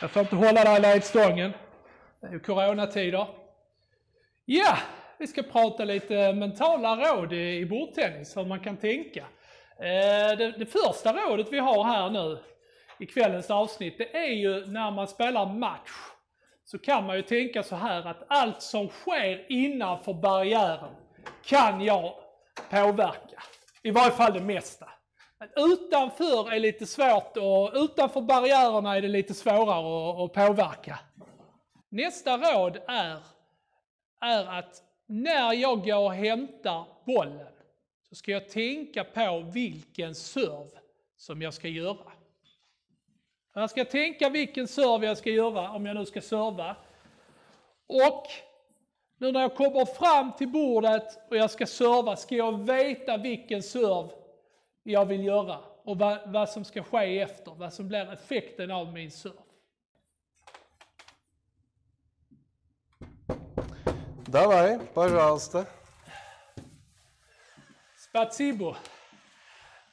Jag får inte hålla dig i ledstången. Det är ju coronatider. Ja, vi ska prata lite mentala råd i bordtennis, hur man kan tänka. Eh, det, det första rådet vi har här nu i kvällens avsnitt, det är ju när man spelar match. Så kan man ju tänka så här att allt som sker innanför barriären kan jag påverka. I varje fall det mesta. Men utanför är lite svårt och utanför barriärerna är det lite svårare att, att påverka. Nästa råd är, är att när jag går och hämtar bollen så ska jag tänka på vilken serv som jag ska göra. Jag ska tänka vilken serve jag ska göra om jag nu ska serva. Och nu när jag kommer fram till bordet och jag ska serva ska jag veta vilken serv jag vill göra och vad, vad som ska ske efter, vad som blir effekten av min serv. Давай, пожалуйста. Spatsibo.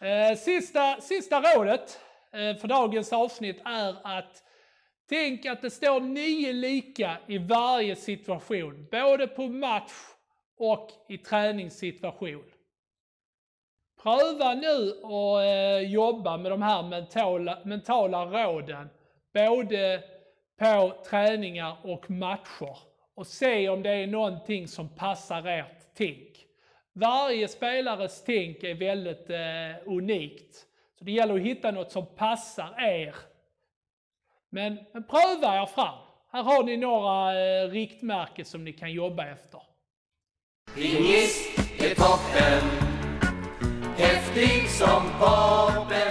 Eh, sista, sista rådet eh, för dagens avsnitt är att tänk att det står nio lika i varje situation, både på match och i träningssituation. Pröva nu att eh, jobba med de här mentala, mentala råden, både på träningar och matcher och se om det är någonting som passar ert tänk. Varje spelares tänk är väldigt eh, unikt. Så det gäller att hitta något som passar er. Men, men pröva er fram. Här har ni några eh, riktmärken som ni kan jobba efter. Pingis! ding som vapen.